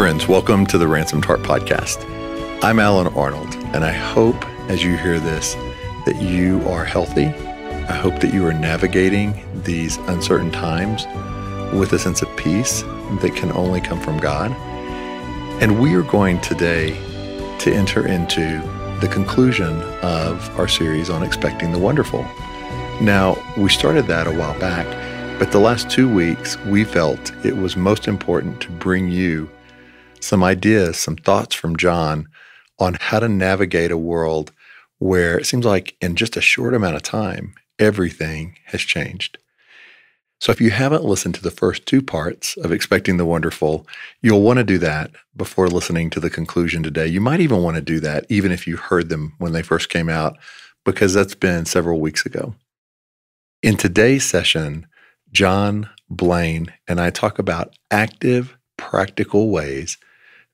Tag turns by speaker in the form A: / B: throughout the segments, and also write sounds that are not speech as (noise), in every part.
A: friends. Welcome to the Ransomed Heart Podcast. I'm Allen Arnold, and I hope as you hear this that you are healthy. I hope that you are navigating these uncertain times with a sense of peace that can only come from God. And we are going today to enter into the conclusion of our series on expecting the wonderful. Now, we started that a while back, but the last two weeks we felt it was most important to bring you some ideas, some thoughts from John on how to navigate a world where it seems like in just a short amount of time, everything has changed. So if you haven't listened to the first two parts of Expecting the Wonderful, you'll want to do that before listening to the conclusion today. You might even want to do that even if you heard them when they first came out, because that's been several weeks ago. In today's session, John Blaine and I talk about active, practical ways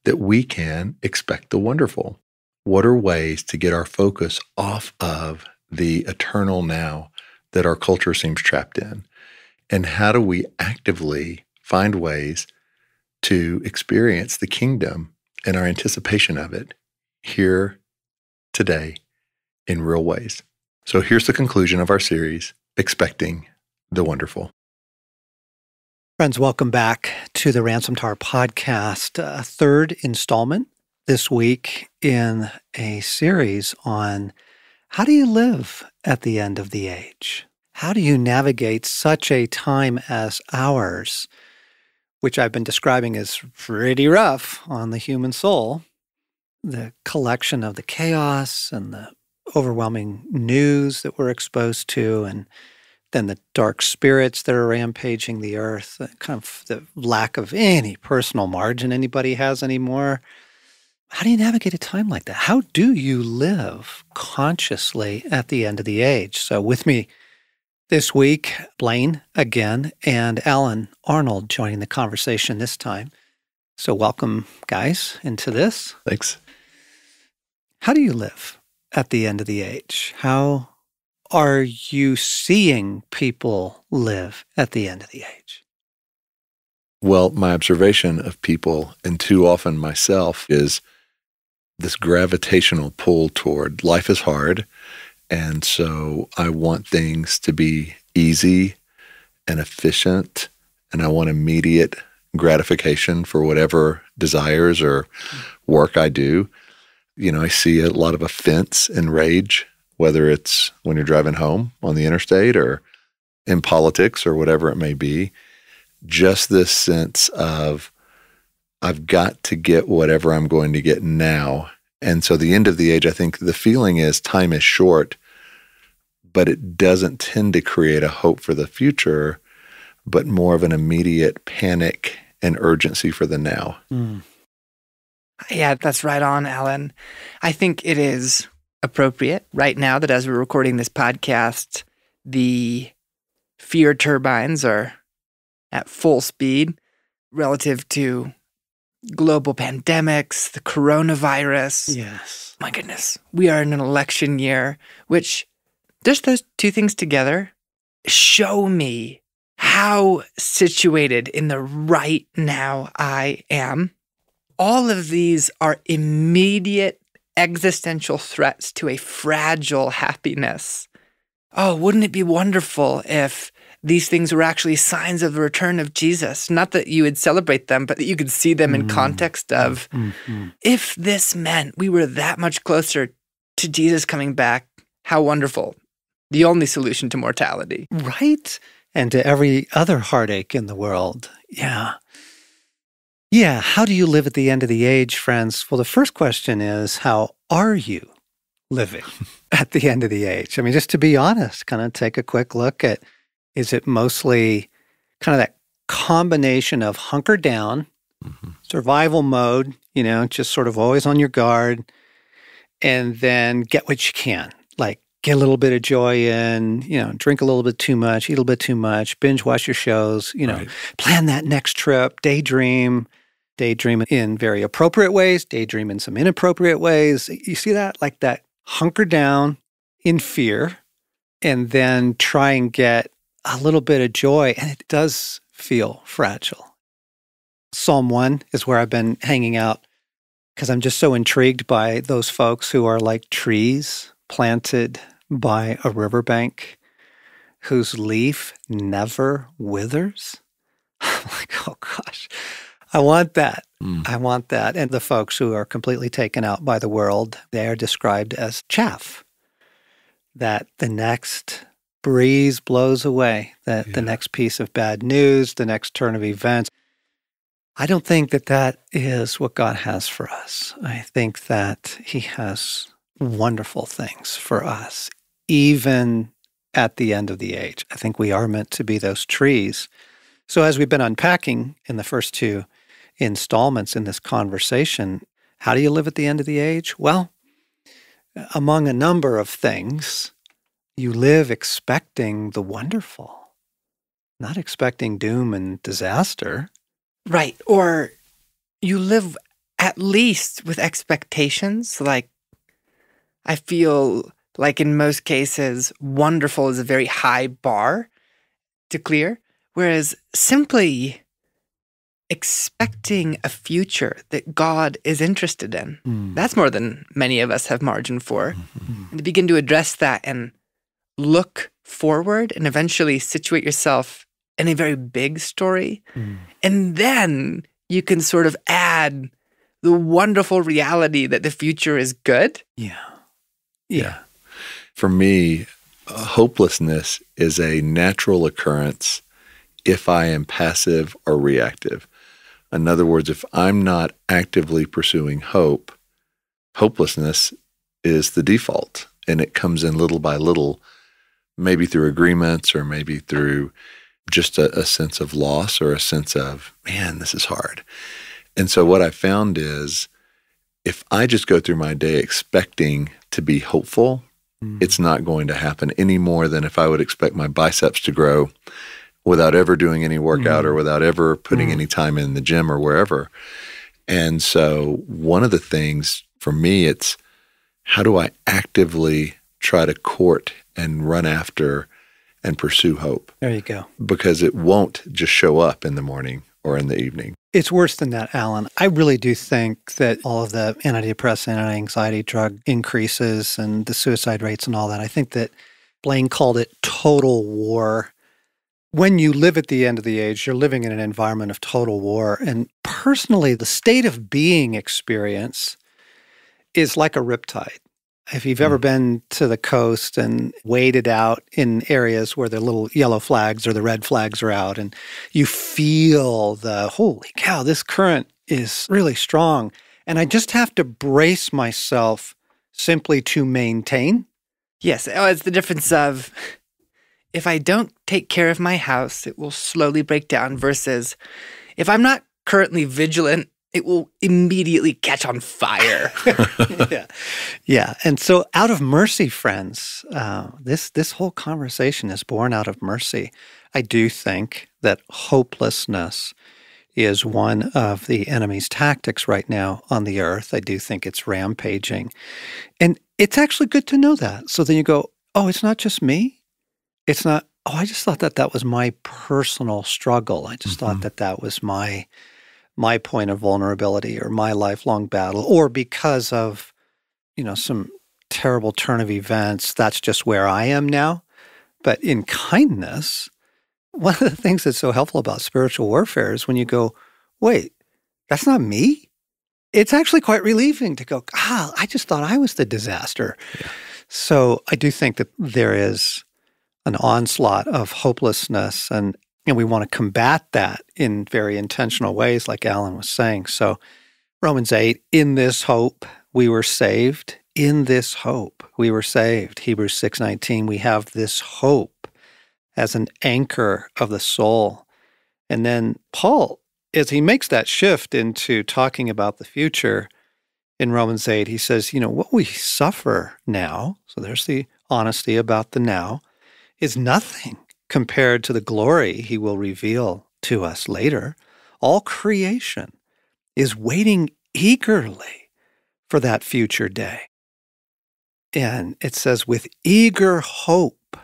A: that we can expect the wonderful. What are ways to get our focus off of the eternal now that our culture seems trapped in? And how do we actively find ways to experience the kingdom and our anticipation of it here today in real ways? So here's the conclusion of our series, Expecting the Wonderful.
B: Friends, welcome back to the Ransom Heart podcast, a third installment this week in a series on how do you live at the end of the age? How do you navigate such a time as ours, which I've been describing as pretty rough on the human soul? The collection of the chaos and the overwhelming news that we're exposed to, and then the dark spirits that are rampaging the earth, kind of the lack of any personal margin anybody has anymore. How do you navigate a time like that? How do you live consciously at the end of the age? So, with me this week, Blaine again, and Allen Arnold joining the conversation this time. So, welcome, guys, into this.
A: Thanks.
B: How do you live at the end of the age? How are you seeing people live at the end of the age?
A: Well, my observation of people, and too often myself, is this gravitational pull toward life is hard. And so I want things to be easy and efficient, and I want immediate gratification for whatever desires or mm. work I do. You know, I see a lot of offense and rage whether it's when you're driving home on the interstate or in politics or whatever it may be. Just this sense of, I've got to get whatever I'm going to get now. And so, the end of the age, I think the feeling is time is short, but it doesn't tend to create a hope for the future, but more of an immediate panic and urgency for the now. Mm.
C: Yeah, that's right on, Allen. I think it is appropriate right now that as we're recording this podcast, the fear turbines are at full speed relative to global pandemics, the coronavirus.
B: Yes.
C: My goodness. We are in an election year, which just those two things together show me how situated in the right now I am. All of these are immediate existential threats to a fragile happiness. Oh, wouldn't it be wonderful if these things were actually signs of the return of Jesus? Not that you would celebrate them, but that you could see them in mm. context of mm-hmm. if this meant we were that much closer to Jesus coming back, how wonderful. The only solution to mortality.
B: Right? And to every other heartache in the world. Yeah. Yeah. How do you live at the end of the age, friends? Well, the first question is how are you living (laughs) at the end of the age? I mean, just to be honest, kind of take a quick look at is it mostly kind of that combination of hunker down, mm-hmm. survival mode, you know, just sort of always on your guard, and then get what you can, get a little bit of joy in, you know, drink a little bit too much, eat a little bit too much, binge watch your shows, you know, right. plan that next trip, daydream, daydream in very appropriate ways, daydream in some inappropriate ways. You see that? Like that hunker down in fear and then try and get a little bit of joy. And it does feel fragile. Psalm 1 is where I've been hanging out because I'm just so intrigued by those folks who are like trees planted by a riverbank whose leaf never withers. (laughs) I'm like, oh gosh, I want that.
A: Mm.
B: I want that. And the folks who are completely taken out by the world, they are described as chaff. That the next breeze blows away, that the next piece of bad news, the next turn of events. I don't think that that is what God has for us. I think that He has wonderful things for us, even at the end of the age. I think we are meant to be those trees. So, as we've been unpacking in the first two installments in this conversation, how do you live at the end of the age? Well, among a number of things, you live expecting the wonderful, not expecting doom and disaster.
C: Right. Or you live at least with expectations. Like, I feel like in most cases, wonderful is a very high bar to clear, whereas simply expecting a future that God is interested in, hmm. that's more than many of us have margin for. Mm-hmm. And to begin to address that and look forward and eventually situate yourself in a very big story. Hmm. And then you can sort of add the wonderful reality that the future is good.
B: Yeah.
A: Yeah. For me, hopelessness is a natural occurrence if I am passive or reactive. In other words, if I'm not actively pursuing hope, hopelessness is the default and it comes in little by little, maybe through agreements or maybe through just a, a sense of loss or a sense of, man, this is hard. And so what I found is if I just go through my day expecting to be hopeful, mm. it's not going to happen any more than if I would expect my biceps to grow without ever doing any workout or mm. without ever putting mm. any time in the gym or wherever. And so, one of the things for me, it's how do I actively try to court and run after and pursue hope?
B: There you go.
A: Because it won't just show up in the morning or in the evening.
B: It's worse than that, Allen. I really do think that all of the antidepressant and anxiety drug increases and the suicide rates and all that, I think that Blaine called it total war. When you live at the end of the age, you're living in an environment of total war. And personally, the state of being experience is like a riptide. If you've ever mm. been to the coast and waded out in areas where the little yellow flags or the red flags are out, and you feel the holy cow, this current is really strong. And I just have to brace myself simply to maintain.
C: Yes. Oh, it's the difference of if I don't take care of my house, it will slowly break down, versus if I'm not currently vigilant, it will immediately catch on fire. (laughs) (laughs)
B: yeah. Yeah. And so out of mercy, friends, uh, this this whole conversation is born out of mercy. I do think that hopelessness is one of the enemy's tactics right now on the earth. I do think it's rampaging. And it's actually good to know that. So then you go, oh, it's not just me. It's not, oh, I just thought that that was my personal struggle. I just thought that that was my my point of vulnerability or my lifelong battle or because of you know some terrible turn of events that's just where i am now. But in kindness one of the things that's so helpful about spiritual warfare is when you go wait that's not me? It's actually quite relieving to go ah i just thought i was the disaster. So i do think that there is an onslaught of hopelessness and and we want to combat that in very intentional ways, like Allen was saying. So, Romans 8, in this hope we were saved. In this hope we were saved. Hebrews 6:19, we have this hope as an anchor of the soul. And then Paul, as he makes that shift into talking about the future in Romans 8, he says, you know, what we suffer now, so there's the honesty about the now, is nothing compared to the glory he will reveal to us later. All creation is waiting eagerly for that future day. And it says, with eager hope,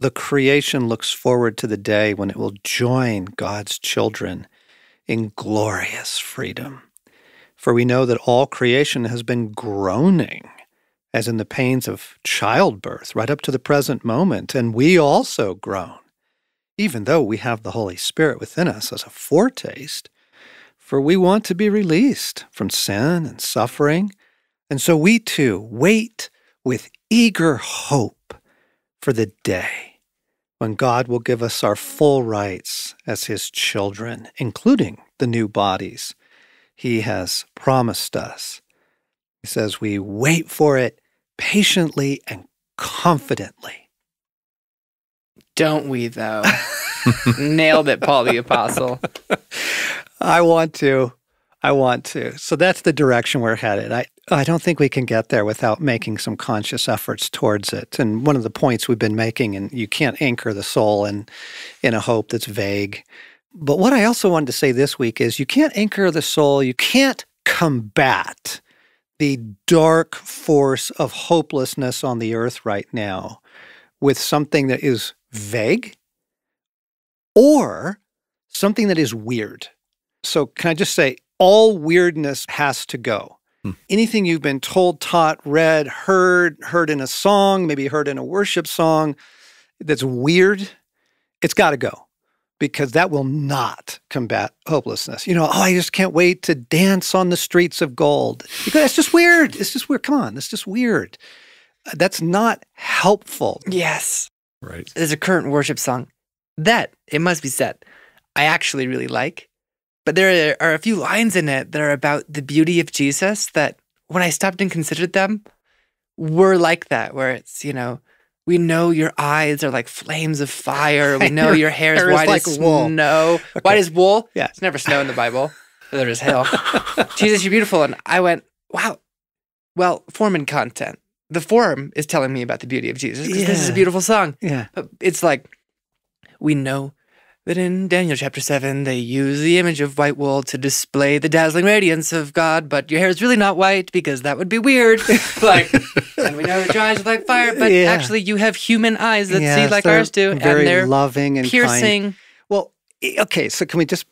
B: the creation looks forward to the day when it will join God's children in glorious freedom. For we know that all creation has been groaning, as in the pains of childbirth, right up to the present moment, and we also groan, even though we have the Holy Spirit within us as a foretaste. For we want to be released from sin and suffering, and so we too wait with eager hope for the day when God will give us our full rights as His children, including the new bodies He has promised us. He says we wait for it patiently and confidently.
C: Don't we, though? (laughs) Nailed it, Paul the Apostle. (laughs)
B: I want to. I want to. So that's the direction we're headed. I, I don't think we can get there without making some conscious efforts towards it. And one of the points we've been making, and you can't anchor the soul in, in a hope that's vague. But what I also wanted to say this week is you can't anchor the soul, you can't combat the dark force of hopelessness on the earth right now with something that is vague or something that is weird. So, can I just say, all weirdness has to go. Hmm. Anything you've been told, taught, read, heard, heard in a song, maybe heard in a worship song that's weird, it's got to go because that will not combat hopelessness. You know, oh, I just can't wait to dance on the streets of gold. Because that's just weird. It's just weird. Come on, that's just weird. Uh, that's not helpful.
C: Yes.
A: Right.
C: There's a current worship song that, it must be said, I actually really like. But there are a few lines in it that are about the beauty of Jesus that when I stopped and considered them, were like that, where it's, you know, we know your eyes are like flames of fire. We (laughs) know your hair is
B: hair is
C: white
B: like
C: as
B: wool.
C: snow.
B: Okay.
C: White as wool?
B: Yeah.
C: It's never snow in the Bible. (laughs) There is hail. Jesus, you're beautiful. And I went, wow. Well, form and content. The form is telling me about the beauty of Jesus because this is a beautiful song.
B: Yeah.
C: But it's like we know that in Daniel chapter 7, they use the image of white wool to display the dazzling radiance of God, but your hair is really not white because that would be weird. (laughs) like, and we know that dries like fire, but
B: Yeah.
C: actually you have human eyes that see like ours do, and they're
B: loving and kind.
C: piercing.
B: Well, okay, so can we just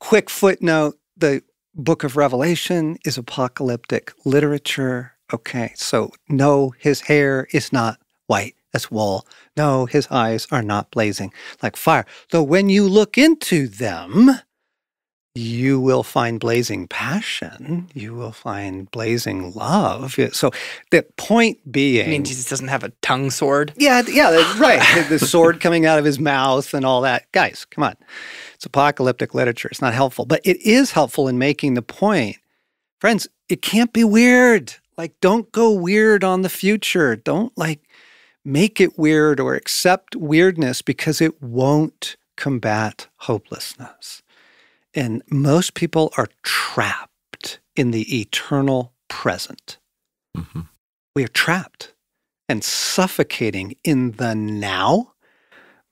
B: quick footnote the book of Revelation is apocalyptic literature. Okay, so no, his hair is not white as wool. No, his eyes are not blazing like fire. Though when you look into them, you will find blazing passion. You will find blazing love. So the point being,
C: I mean, Jesus doesn't have a tongue sword.
B: yeah, yeah, right. (laughs) the, the sword coming out of his mouth and all that. Guys, come on. It's apocalyptic literature. It's not helpful, but it is helpful in making the point. Friends, it can't be weird. Like, don't go weird on the future. Don't like make it weird or accept weirdness because it won't combat hopelessness. And most people are trapped in the eternal present.
A: Mhm.
B: We are trapped and suffocating in the now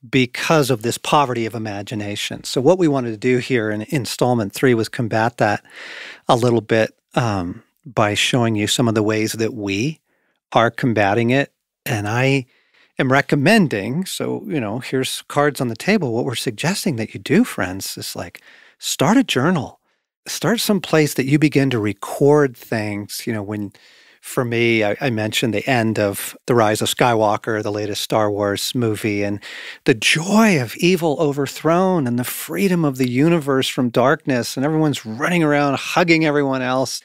B: because of this poverty of imagination. So, what we wanted to do here in installment three was combat that a little bit um, by showing you some of the ways that we are combating it. And I am recommending, so, you know, here's cards on the table. What we're suggesting that you do, friends, is like start a journal, start some place that you begin to record things, you know, when for me, I, I mentioned the end of The Rise of Skywalker, the latest Star Wars movie, and the joy of evil overthrown and the freedom of the universe from darkness, and everyone's running around hugging everyone else.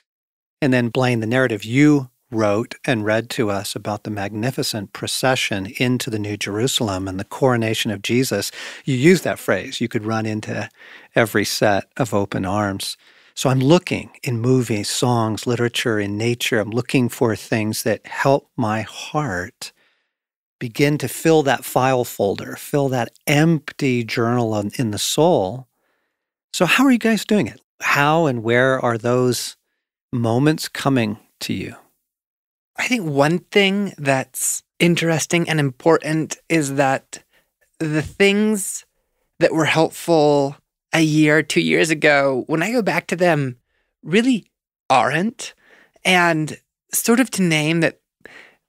B: And then, Blaine, the narrative you wrote and read to us about the magnificent procession into the New Jerusalem and the coronation of Jesus, you use that phrase. You could run into every set of open arms. So I'm looking in movies, songs, literature, in nature. I'm looking for things that help my heart begin to fill that file folder, fill that empty journal in- the soul. So, how are you guys doing it? How and where are those moments coming to you?
C: I think one thing that's interesting and important is that the things that were helpful a year, two years ago, when I go back to them, really aren't. And sort of to name that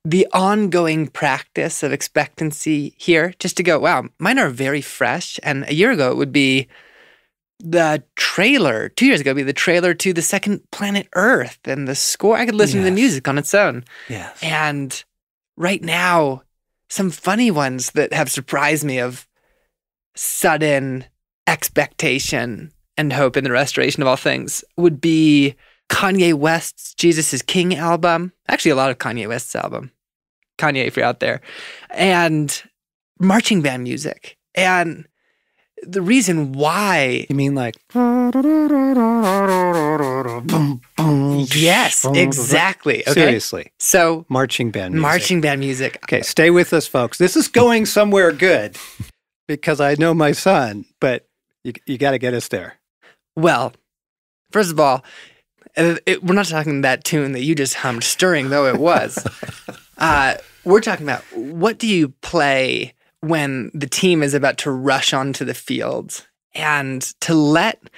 C: the ongoing practice of expectancy here, just to go, wow, mine are very fresh. And a year ago, it would be, the trailer two years ago be the trailer to the second planet Earth and the score. I could listen to the music on its own.
B: Yes.
C: And right now, some funny ones that have surprised me of sudden expectation and hope in the restoration of all things would be Kanye West's Jesus is King album. Actually, a lot of Kanye West's album. Kanye, if you're out there. And marching band music. And the reason why
B: You mean like
C: Yes, exactly. Okay.
B: Seriously,
C: So
B: marching band music.
C: marching band music.
B: Okay, stay with us, folks. This is going somewhere good because I know my son, but you, you got to get us there.
C: Well, first of all, uh, it, we're not talking that tune that you just hummed, stirring though it was. (laughs) uh, we're talking about what do you play when the team is about to rush onto the field and to let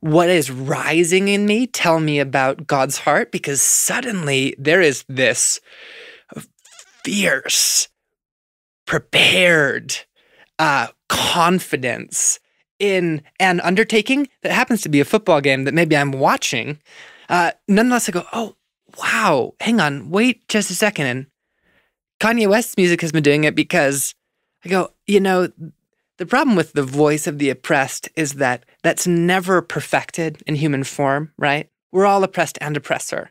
C: what is rising in me tell me about God's heart because suddenly there is this fierce, prepared uh, confidence in an undertaking that happens to be a football game that maybe I'm watching. Uh, nonetheless, I go, oh, wow, hang on, wait just a second. And Kanye West's music has been doing it because I go, you know, the problem with the voice of the oppressed is that that's never perfected in human form, right? We're all oppressed and oppressor.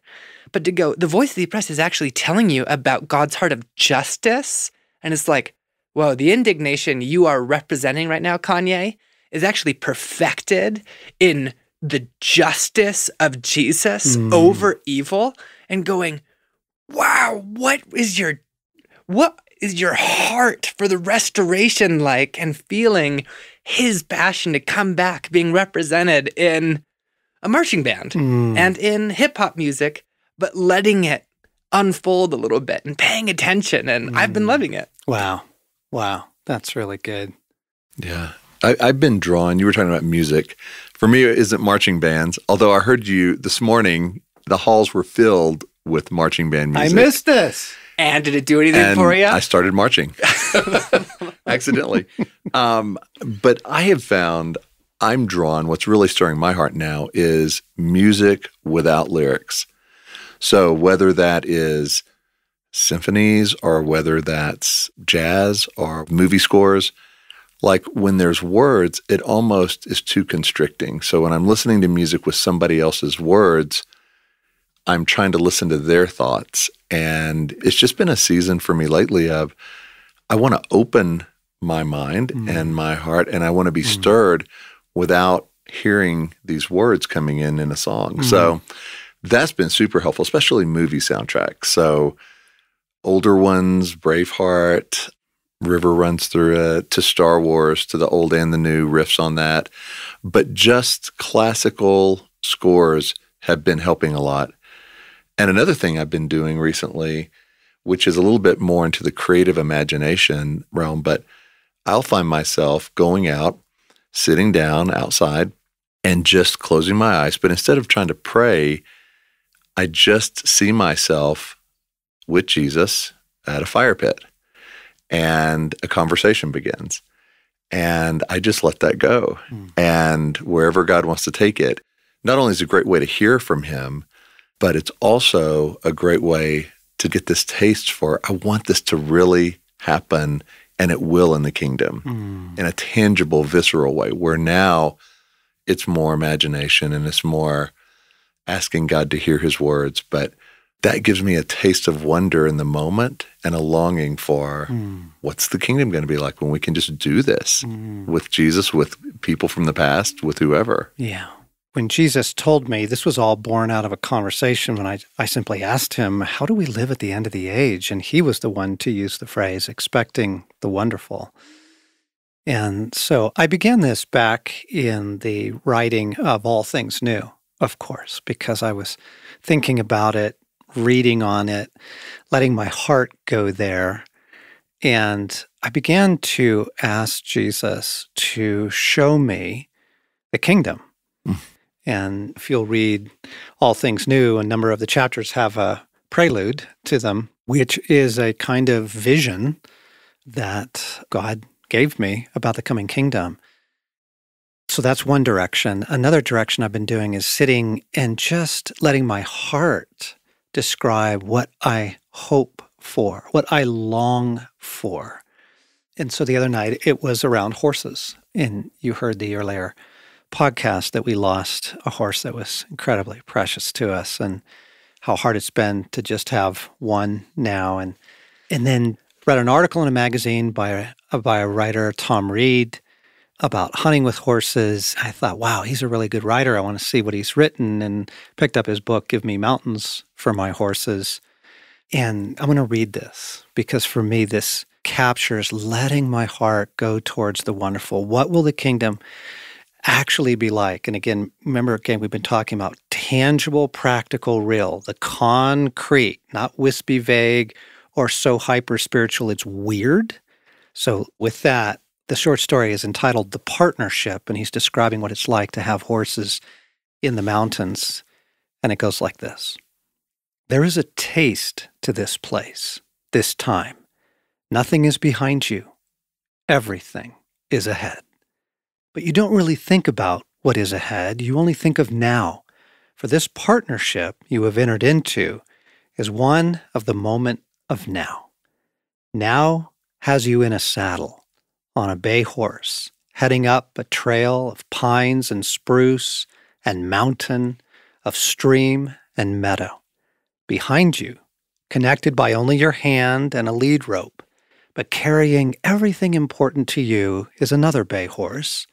C: But to go, the voice of the oppressed is actually telling you about God's heart of justice. And it's like, whoa, the indignation you are representing right now, Kanye, is actually perfected in the justice of Jesus
B: Mm.
C: over evil and going, wow, what is your what is your heart for the restoration like and feeling his passion to come back being represented in a marching band
B: Mm.
C: and in hip hop music, but letting it unfold a little bit and paying attention. And I've been
B: Mm.
C: loving it.
B: wow. Wow. That's really good.
A: Yeah. I, I've been drawn. You were talking about music. For me, it isn't marching bands. Although I heard you this morning, the halls were filled with marching band music.
B: I missed this.
C: And did it do anything
A: and
C: for you?
A: I started marching (laughs) accidentally. Um, but I have found I'm drawn. What's really stirring my heart now is music without lyrics. So whether that is symphonies or whether that's jazz or movie scores, like when there's words, it almost is too constricting. So when I'm listening to music with somebody else's words, I'm trying to listen to their thoughts. And it's just been a season for me lately of I want to open my mind
B: Mm.
A: and my heart and I want to be
B: Mm.
A: stirred without hearing these words coming in in a song. So that's been super helpful, especially movie soundtracks. So older ones, Braveheart, River runs through it, to Star Wars, to the old and the new riffs on that. But just classical scores have been helping a lot. And another thing I've been doing recently, which is a little bit more into the creative imagination realm, but I'll find myself going out, sitting down outside, and just closing my eyes. But instead of trying to pray, I just see myself with Jesus at a fire pit and a conversation begins. And I just let that go.
B: Mm.
A: And wherever God wants to take it, not only is it a great way to hear from Him, but it's also a great way to get this taste for, I want this to really happen, and it will in the kingdom
B: Mm.
A: in a tangible, visceral way, where now it's more imagination and it's more asking God to hear his words. But that gives me a taste of wonder in the moment and a longing for
B: Mm.
A: what's the kingdom going to be like when we can just do this
B: Mm.
A: with Jesus, with people from the past, with whoever.
B: Yeah. When Jesus told me this was all born out of a conversation when I, I simply asked him, How do we live at the end of the age? And he was the one to use the phrase, expecting the wonderful. And so I began this back in the writing of All Things New, of course, because I was thinking about it, reading on it, letting my heart go there. And I began to ask Jesus to show me the kingdom. Hmm. And if you'll read All Things New, a number of the chapters have a prelude to them, which is a kind of vision that God gave me about the coming kingdom. So that's one direction. Another direction I've been doing is sitting and just letting my heart describe what I hope for, what I long for. And so the other night it was around horses. And you heard the earlier podcast that we lost a horse that was incredibly precious to us and how hard it's been to just have one now. And and then read an article in a magazine by a, by a writer, Tom Reed, about hunting with horses. I thought, wow, he's a really good writer. I want to see what he's written and picked up his book, Give Me Mountains for My Horses. And I'm going to read this because for me, this captures letting my heart go towards the wonderful. What will the kingdom actually be like? And again, remember, again, we've been talking about tangible, practical, real, the concrete, not wispy, vague, or so hyper spiritual it's weird. So, with that, the short story is entitled The Partnership, and he's describing what it's like to have horses in the mountains. And it goes like this There is a taste to this place, this time. Nothing is behind you, everything is ahead. But you don't really think about what is ahead, you only think of now. For this partnership you have entered into is one of the moment of now. Now has you in a saddle on a bay horse, heading up a trail of pines and spruce and mountain, of stream and meadow. Behind you, connected by only your hand and a lead rope, but carrying everything important to you, is another bay horse,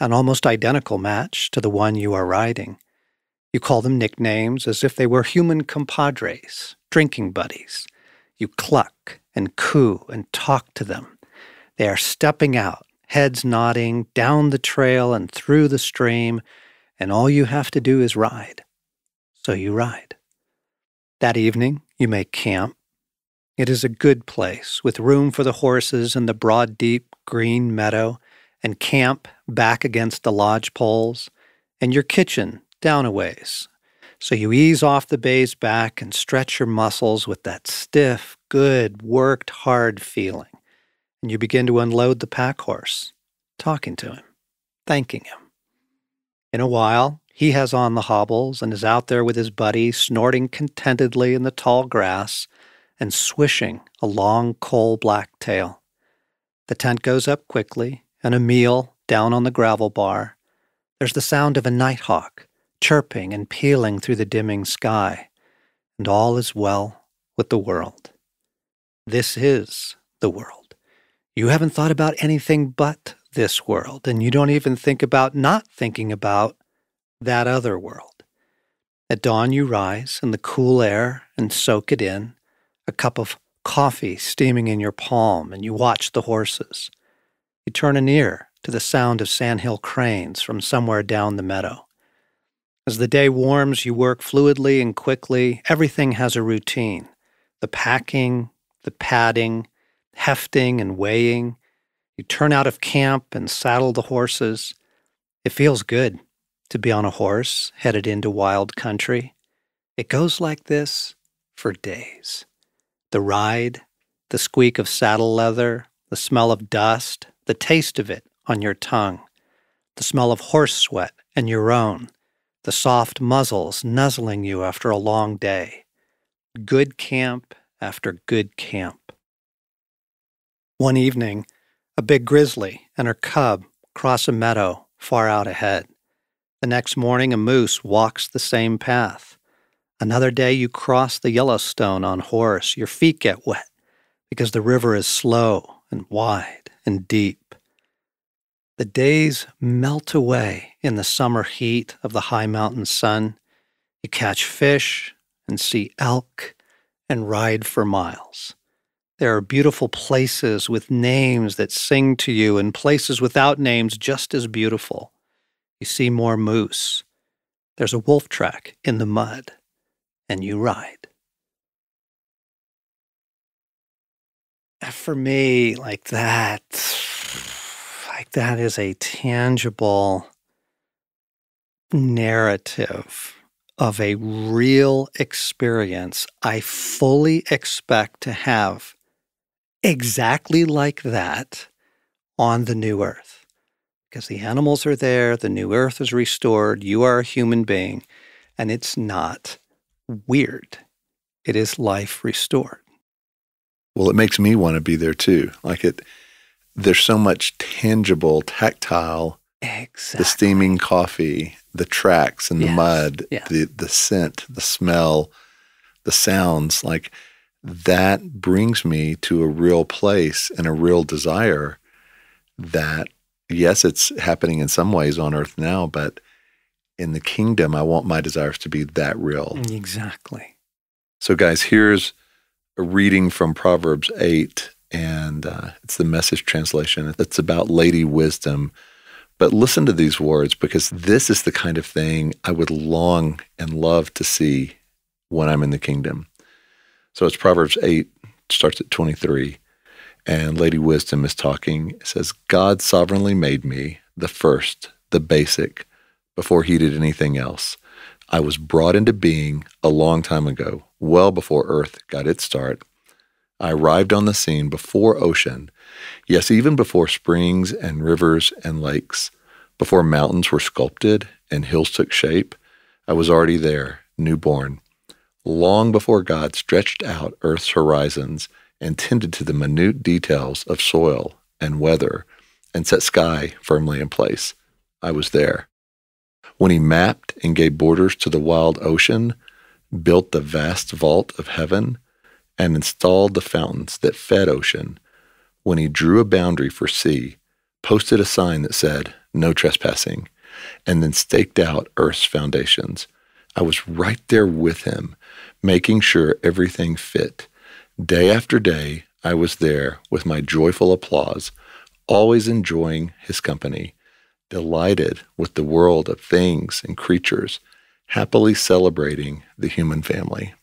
B: an almost identical match to the one you are riding. You call them nicknames as if they were human compadres, drinking buddies. You cluck and coo and talk to them they are stepping out, heads nodding, down the trail and through the stream, and all you have to do is ride. So you ride. That evening, you make camp. It is a good place with room for the horses in the broad, deep green meadow, and camp back against the lodge poles, and your kitchen down a ways. So you ease off the bay's back and stretch your muscles with that stiff, good, worked hard feeling and you begin to unload the pack horse, talking to him, thanking him. In a while, he has on the hobbles and is out there with his buddy, snorting contentedly in the tall grass and swishing a long coal black tail. The tent goes up quickly, and a meal down on the gravel bar. There's the sound of a nighthawk chirping and pealing through the dimming sky, and all is well with the world. This is the world. You haven't thought about anything but this world, and you don't even think about not thinking about that other world. At dawn, you rise in the cool air and soak it in, a cup of coffee steaming in your palm, and you watch the horses. You turn an ear to the sound of sandhill cranes from somewhere down the meadow. As the day warms, you work fluidly and quickly. Everything has a routine the packing, the padding, hefting and weighing. You turn out of camp and saddle the horses. It feels good to be on a horse headed into wild country. It goes like this for days. The ride, the squeak of saddle leather, the smell of dust, the taste of it on your tongue, the smell of horse sweat and your own, the soft muzzles nuzzling you after a long day. Good camp after good camp. One evening, a big grizzly and her cub cross a meadow far out ahead. The next morning, a moose walks the same path. Another day, you cross the Yellowstone on horse. Your feet get wet because the river is slow and wide and deep. The days melt away in the summer heat of the high mountain sun. You catch fish and see elk and ride for miles. There are beautiful places with names that sing to you, and places without names just as beautiful. You see more moose. There's a wolf track in the mud, and you ride. Uh, for me, like that, (sighs) like that is a tangible narrative of a real experience I fully expect to have exactly like that on the new earth. because the animals are there, the new earth is restored, you are a human being, and it's not weird. It is life restored.
A: Well, it makes me want to be there too. Like it, there's so much tangible, tactile,
B: Exactly.
A: the steaming coffee, the tracks in the
B: Yes.
A: mud,
B: Yeah.
A: the the scent, the smell, the sounds. Like that brings me to a real place and a real desire that yes, it's happening in some ways on earth now, but in the kingdom, I want my desires to be that real.
B: Exactly.
A: So, guys, here's a reading from Proverbs 8, and uh, it's the message translation. It's about Lady Wisdom. But listen to these words because this is the kind of thing I would long and love to see when I'm in the kingdom. So it's Proverbs 8, starts at 23. And Lady Wisdom is talking. It says, God sovereignly made me the first, the basic, before he did anything else. I was brought into being a long time ago, well before Earth got its start. I arrived on the scene before ocean, yes, even before springs and rivers and lakes, before mountains were sculpted and hills took shape. I was already there, newborn, long before God stretched out Earth's horizons and tended to the minute details of soil and weather and set sky firmly in place. I was there when he mapped and gave borders to the wild ocean, built the vast vault of heaven, and installed the fountains that fed ocean, when he drew a boundary for sea, posted a sign that said, No trespassing, and then staked out earth's foundations, I was right there with him, making sure everything fit. Day after day, I was there with my joyful applause, always enjoying his company. Delighted with the world of things and creatures, happily celebrating the human family.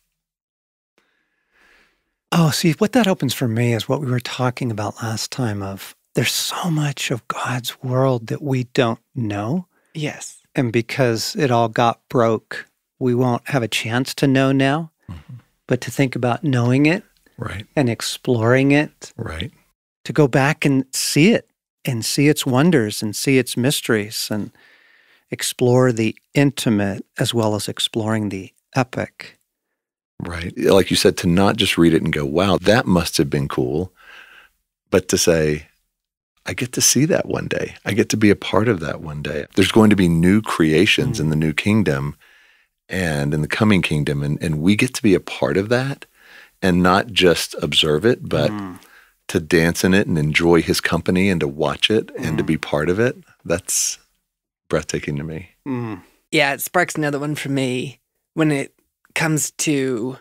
B: Oh, see, what that opens for me is what we were talking about last time of there's so much of God's world that we don't know.
C: Yes.
B: And because it all got broke, we won't have a chance to know now. Mm-hmm. But to think about knowing it
A: Right,
B: and exploring it,
A: right.
B: to go back and see it and see its wonders and see its mysteries and explore the intimate as well as exploring the epic.
A: Right. Like you said, to not just read it and go, wow, that must have been cool, but to say, I get to see that one day. I get to be a part of that one day. There's going to be new creations in the new kingdom and in the coming kingdom, and, and we get to be a part of that and not just observe it, but mm. to dance in it and enjoy his company and to watch it and to mm. be part of it. That's breathtaking to me. Mm.
C: Yeah, it sparks another one for me when it comes to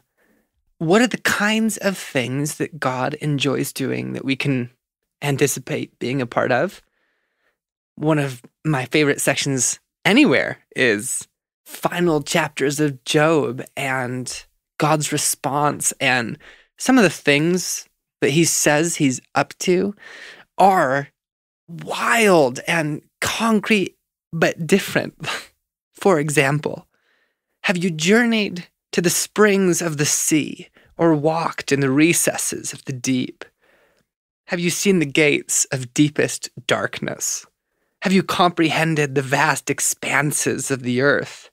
C: what are the kinds of things that God enjoys doing that we can anticipate being a part of. One of my favorite sections anywhere is final chapters of Job and God's response and some of the things that he says he's up to are wild and concrete but different. For example, have you journeyed to the springs of the sea or walked in the recesses of the deep? Have you seen the gates of deepest darkness? Have you comprehended the vast expanses of the earth?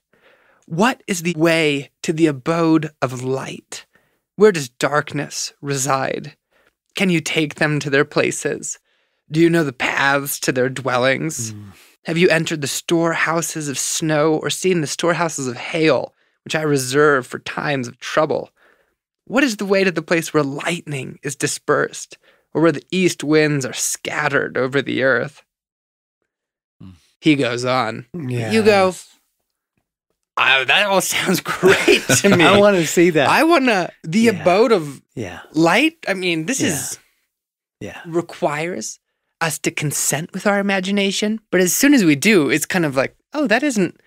C: What is the way to the abode of light? Where does darkness reside? Can you take them to their places? Do you know the paths to their dwellings? Mm. Have you entered the storehouses of snow or seen the storehouses of hail, which I reserve for times of trouble? What is the way to the place where lightning is dispersed, or where the east winds are scattered over the earth? He goes on.
B: Yeah.
C: You go, "Ah, that all sounds (laughs) great to (laughs) me.
B: I want to see that.
C: I want to, the
B: Yeah.
C: abode of
B: yeah.
C: light. I mean, this
B: Yeah.
C: is
B: Yeah.
C: requires us to consent with our imagination. But as soon as we do, it's kind of like, oh, that isn't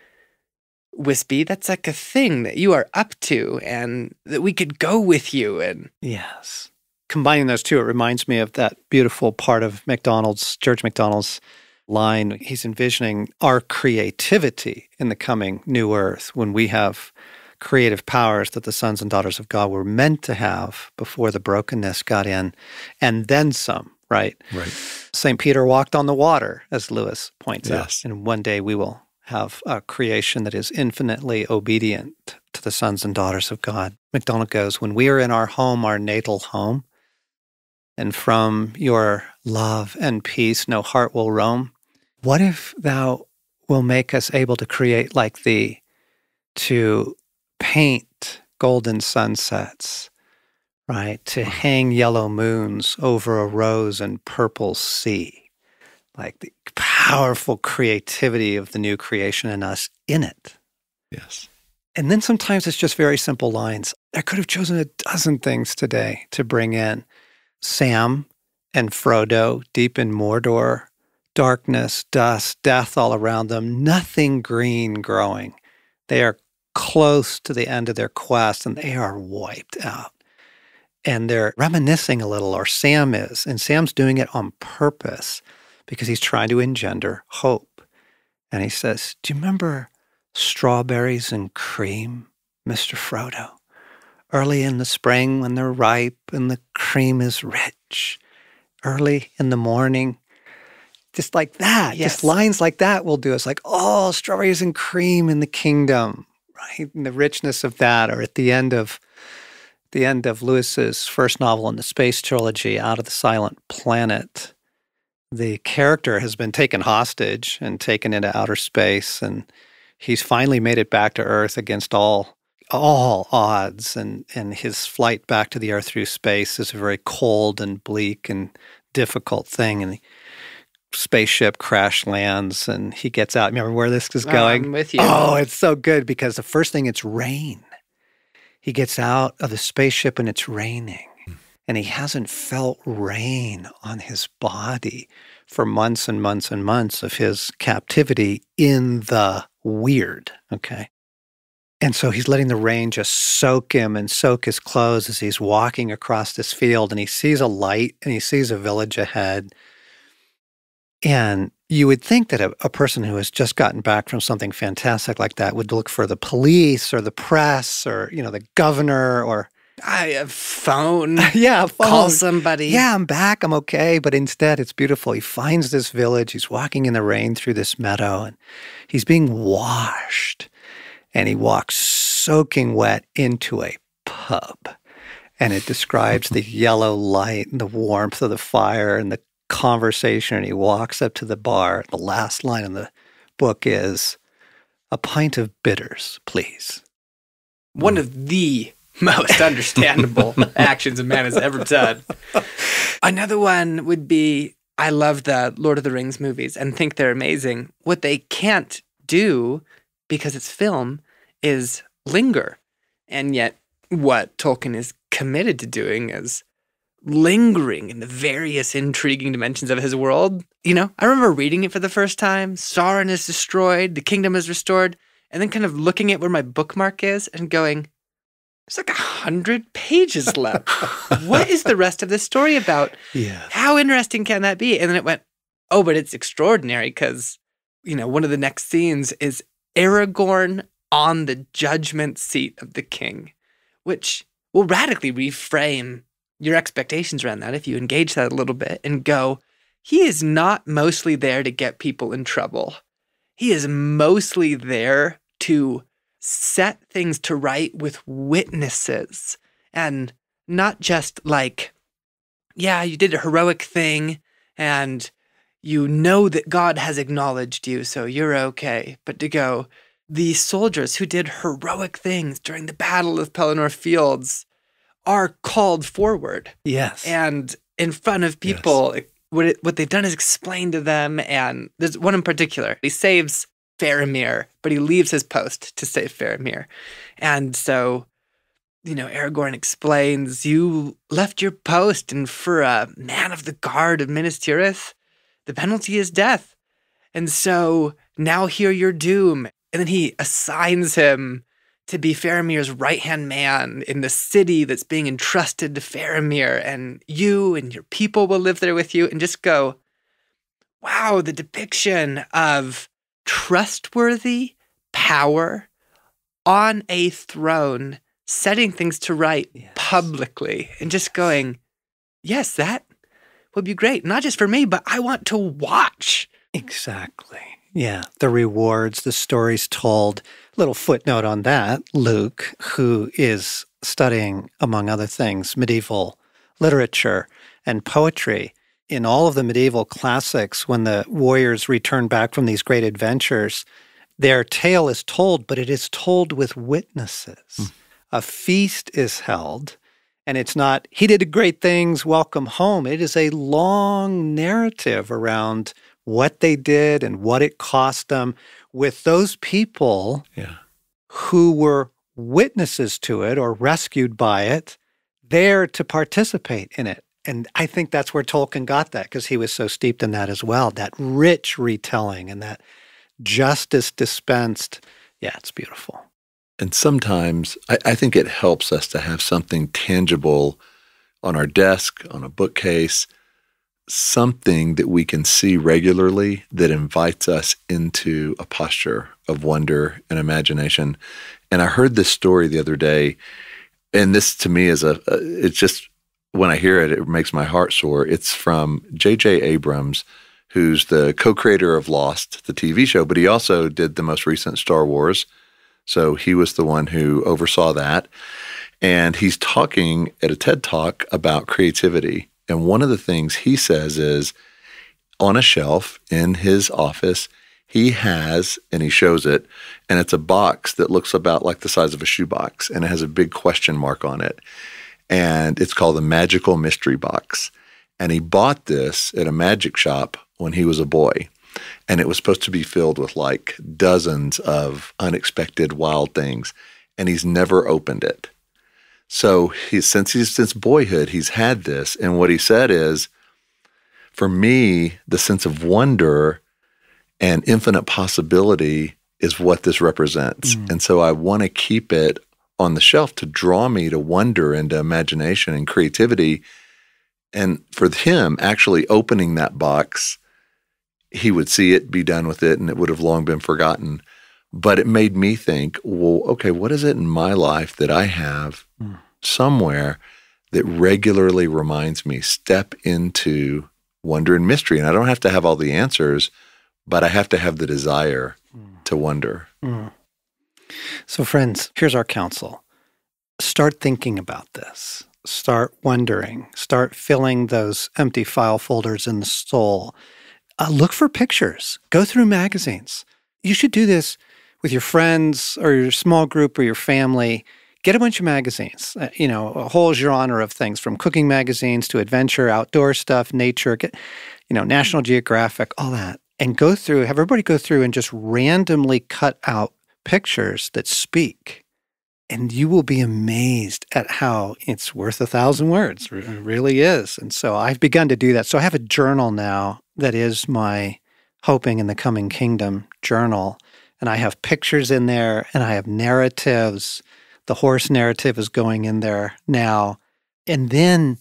C: wispy. That's like a thing that you are up to and that we could go with you. And
B: Yes. Combining those two, it reminds me of that beautiful part of MacDonald's, George MacDonald's line. He's envisioning our creativity in the coming new earth when we have creative powers that the sons and daughters of God were meant to have before the brokenness got in, and then some, right?
A: Right.
B: St. Peter walked on the water, as Lewis points
A: Yes.
B: out. And one day we will have a creation that is infinitely obedient to the sons and daughters of God. MacDonald goes, When we are in our home, our natal home, and from your love and peace no heart will roam, what if thou will make us able to create like thee, to paint golden sunsets, right? To hang yellow moons over a rose and purple sea, like the powerful creativity of the new creation in us in it.
A: Yes.
B: And then sometimes it's just very simple lines. I could have chosen a dozen things today to bring in. Sam and Frodo deep in Mordor, darkness, dust, death all around them, nothing green growing. They are close to the end of their quest and they are wiped out. And they're reminiscing a little, or Sam is, and Sam's doing it on purpose because he's trying to engender hope. And he says, Do you remember strawberries and cream, Mr. Frodo? Early in the spring when they're ripe and the cream is rich, early in the morning. Just like that,
C: Yes.
B: just lines like that will do us like, oh, strawberries and cream in the kingdom, right? And the richness of that, or at the end of the end of Lewis's first novel in the space trilogy, Out of the Silent Planet, the character has been taken hostage and taken into outer space, and he's finally made it back to Earth against all all odds. And and his flight back to the Earth through space is a very cold and bleak and difficult thing. And the spaceship crash lands, and he gets out. Remember where this is going?
C: I'm with you.
B: Oh, it's so good because the first thing it's rain. He gets out of the spaceship and it's raining. Hmm. And he hasn't felt rain on his body for months and months and months of his captivity in the weird. Okay. And so he's letting the rain just soak him and soak his clothes as he's walking across this field and he sees a light and he sees a village ahead. And you would think that a, a person who has just gotten back from something fantastic like that would look for the police or the press or, you know, the governor or,
C: I have phone. (laughs)
B: yeah,
C: Call somebody.
B: Yeah, I'm back. I'm okay. But instead, it's beautiful. He finds this village. He's walking in the rain through this meadow and he's being washed. And he walks soaking wet into a pub. And it describes the (laughs) yellow light and the warmth of the fire and the conversation. And he walks up to the bar. The last line in the book is a pint of bitters, please.
C: One of the most understandable (laughs) actions a man has ever done. Another one would be I love the Lord of the Rings movies and think they're amazing. What they can't do because it's film is linger. And yet, what Tolkien is committed to doing is lingering in the various intriguing dimensions of his world. You know, I remember reading it for the first time. Sauron is destroyed, the kingdom is restored, and then kind of looking at where my bookmark is and going, there's like a hundred pages left. (laughs) what is the rest of this story about?
B: Yeah.
C: How interesting can that be? And then it went, oh, but it's extraordinary because, you know, one of the next scenes is Aragorn on the judgment seat of the king, which will radically reframe your expectations around that if you engage that a little bit and go, he is not mostly there to get people in trouble. He is mostly there to set things to right with witnesses and not just like, yeah, you did a heroic thing and you know that God has acknowledged you, so you're okay. But to go, the soldiers who did heroic things during the Battle of Pelennor Fields are called forward
B: Yes.
C: and in front of people. it- What, it, what they've done is explain to them, and there's one in particular. He saves Faramir, but he leaves his post to save Faramir. And so, you know, Aragorn explains, You left your post, and for a man of the guard of Minas Tirith, the penalty is death. And so now hear your doom. And then he assigns him to be Faramir's right hand man in the city that's being entrusted to Faramir, and you and your people will live there with you, and just go, wow, the depiction of trustworthy power on a throne, setting things to right
B: Yes.
C: publicly, and just going, yes, that would be great. Not just for me, but I want to watch.
B: Exactly. Yeah. The rewards, the stories told. Little footnote on that Luke, who is studying, among other things, medieval literature and poetry. In all of the medieval classics, when the warriors return back from these great adventures, their tale is told, but it is told with witnesses. Mm. A feast is held, and it's not, he did great things, welcome home. It is a long narrative around what they did and what it cost them with those people
A: yeah.
B: who were witnesses to it or rescued by it there to participate in it. And I think that's where Tolkien got that because he was so steeped in that as well that rich retelling and that justice dispensed. Yeah, it's beautiful.
A: And sometimes I, I think it helps us to have something tangible on our desk, on a bookcase, something that we can see regularly that invites us into a posture of wonder and imagination. And I heard this story the other day, and this to me is a, it's just when I hear it, it makes my heart soar. It's from J.J. Abrams, who's the co creator of Lost, the TV show, but he also did the most recent Star Wars. So he was the one who oversaw that. And he's talking at a TED talk about creativity. And one of the things he says is on a shelf in his office, he has, and he shows it, and it's a box that looks about like the size of a shoebox, and it has a big question mark on it. And it's called the Magical Mystery Box. And he bought this at a magic shop when he was a boy. And it was supposed to be filled with like dozens of unexpected wild things. And he's never opened it. So he, since he's since boyhood, he's had this. And what he said is, for me, the sense of wonder and infinite possibility is what this represents. Mm. And so I want to keep it on the shelf to draw me to wonder and to imagination and creativity. And for him, actually opening that box, he would see it, be done with it, and it would have long been forgotten. But it made me think, well, okay, what is it in my life that I have mm. somewhere that regularly reminds me step into wonder and mystery? And I don't have to have all the answers, but I have to have the desire mm. to wonder. Mm.
B: So, friends, here's our counsel start thinking about this. Start wondering. Start filling those empty file folders in the soul. Uh, look for pictures. Go through magazines. You should do this with your friends or your small group or your family. Get a bunch of magazines, uh, you know, a whole genre of things from cooking magazines to adventure, outdoor stuff, nature, get, you know, National Geographic, all that. And go through, have everybody go through and just randomly cut out pictures that speak. And you will be amazed at how it's worth a thousand words. It really is. And so I've begun to do that. So I have a journal now that is my hoping in the coming kingdom journal. And I have pictures in there and I have narratives. The horse narrative is going in there now. And then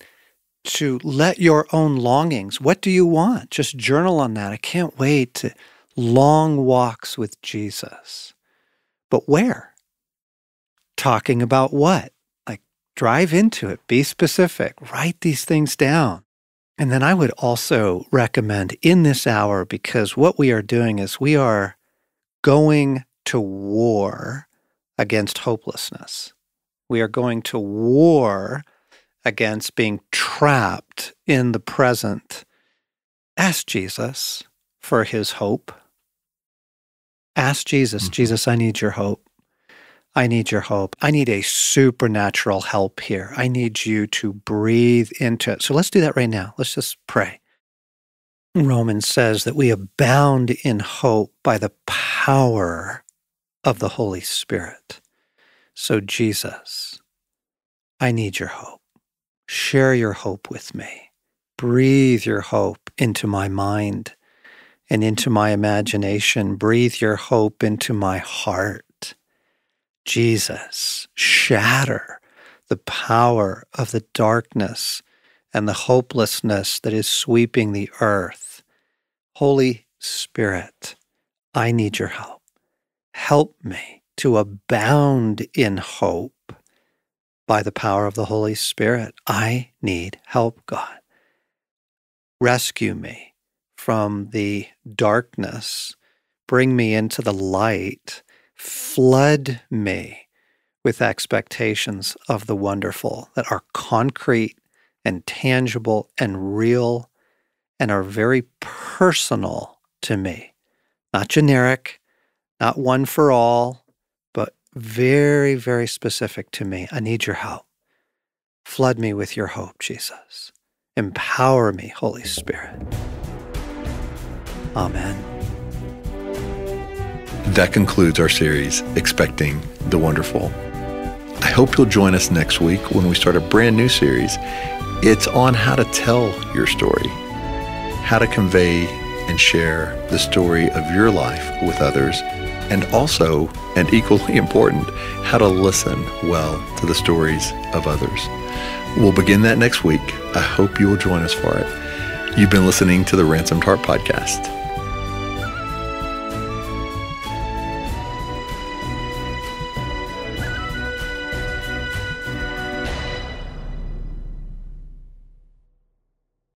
B: to let your own longings, what do you want? Just journal on that. I can't wait to long walks with Jesus. But where? Talking about what? Like drive into it, be specific, write these things down. And then I would also recommend in this hour, because what we are doing is we are going to war against hopelessness. We are going to war against being trapped in the present. Ask Jesus for his hope. Ask Jesus, mm-hmm. Jesus, I need your hope. I need your hope. I need a supernatural help here. I need you to breathe into it. So let's do that right now. Let's just pray. Romans says that we abound in hope by the power of the Holy Spirit. So, Jesus, I need your hope. Share your hope with me. Breathe your hope into my mind and into my imagination. Breathe your hope into my heart. Jesus, shatter the power of the darkness and the hopelessness that is sweeping the earth. Holy Spirit, I need your help. Help me to abound in hope by the power of the Holy Spirit. I need help, God. rescue me from the darkness, bring me into the light, flood me with expectations of the wonderful that are concrete and tangible and real and are very personal to me. Not generic, not one for all, but very, very specific to me. I need your help. Flood me with your hope, Jesus. Empower me, Holy Spirit. Amen.
A: That concludes our series, Expecting the Wonderful. I hope you'll join us next week when we start a brand new series. It's on how to tell your story, how to convey and share the story of your life with others, and also, and equally (laughs) important, how to listen well to the stories of others. We'll begin that next week. I hope you will join us for it. You've been listening to the Ransomed Heart Podcast.